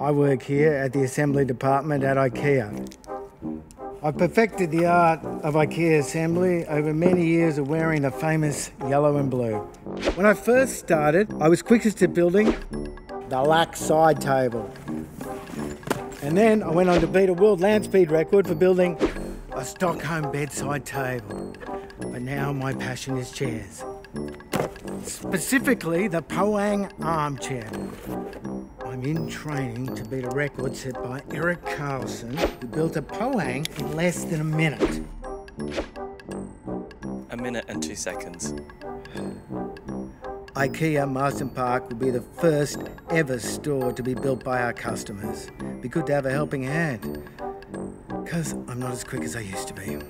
I work here at the assembly department at IKEA. I've perfected the art of IKEA assembly over many years of wearing the famous yellow and blue. When I first started, I was quickest at building the lack side table. And then I went on to beat a world land speed record for building a Stockholm bedside table. But now my passion is chairs. Specifically, the Poang armchair. I'm in training to beat a record set by Eric Carlson, who built a Poang in less than a minute. A minute and two seconds. IKEA Marsden Park will be the first ever store to be built by our customers. Be good to have a helping hand, because I'm not as quick as I used to be.